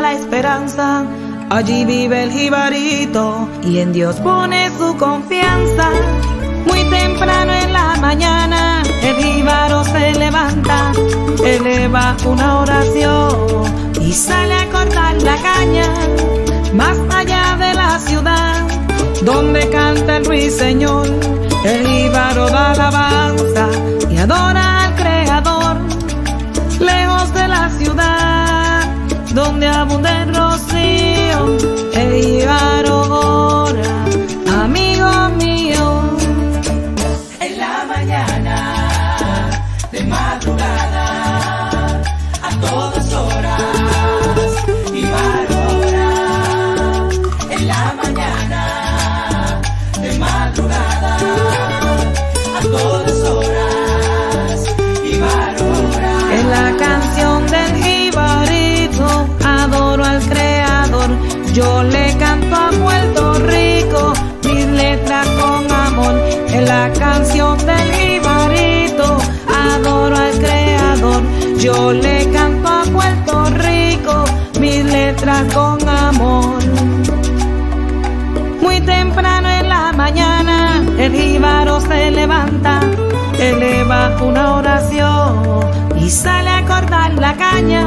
la esperanza. Allí vive el jibarito y en Dios pone su confianza. Muy temprano en la mañana el jíbaro se levanta, eleva una oración y sale a cortar la caña más allá de la ciudad donde canta el ruiseñor. El jíbaro da alabanza y adora todas horas, y ora. En la mañana, de madrugada, a todas horas, y ora. En la canción del jibarito adoro al creador. Yo le canto a Puerto Rico mis letras con amor. En la canción del jibarito Yo le canto a Puerto Rico mis letras con amor. Muy temprano en la mañana el jíbaro se levanta, eleva una oración y sale a cortar la caña,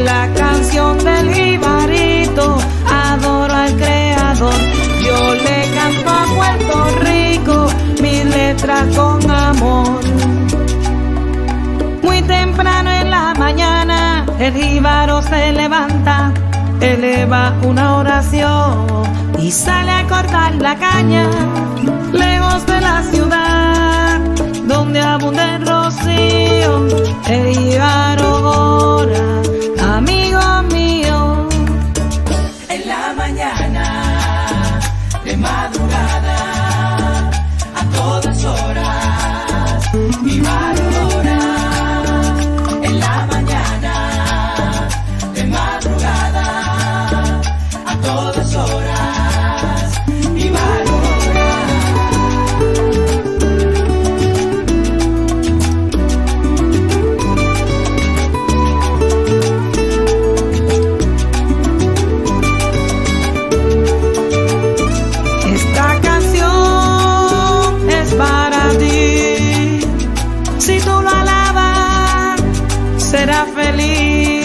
la canción del jibarito adoro al creador. Yo le canto a Puerto Rico mis letras con amor. Muy temprano en la mañana el jíbaro se levanta, eleva una oración y sale a cortar la caña, me. será feliz.